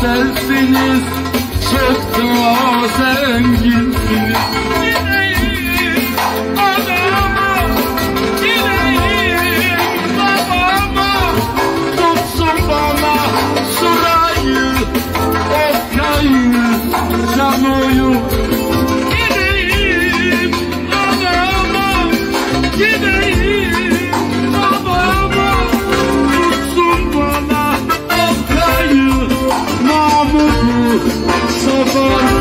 sensiniz çıktı o sen upon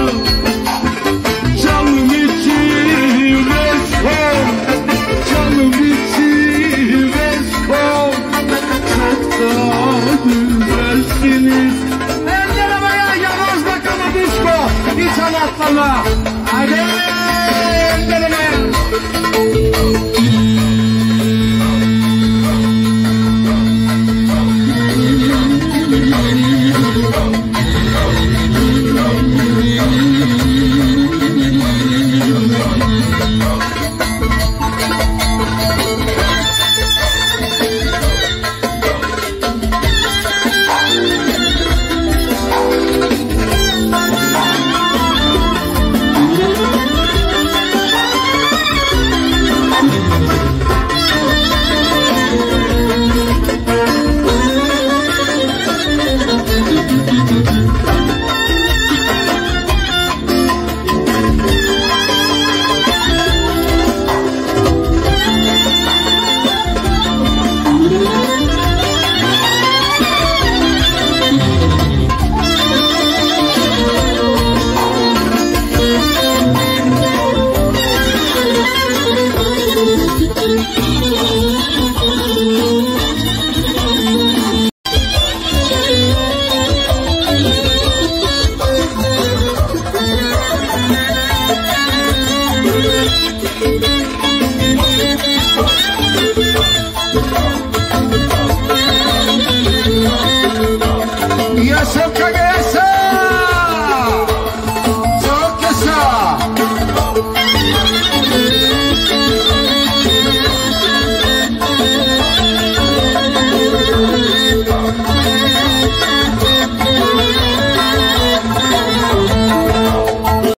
Seu cagão.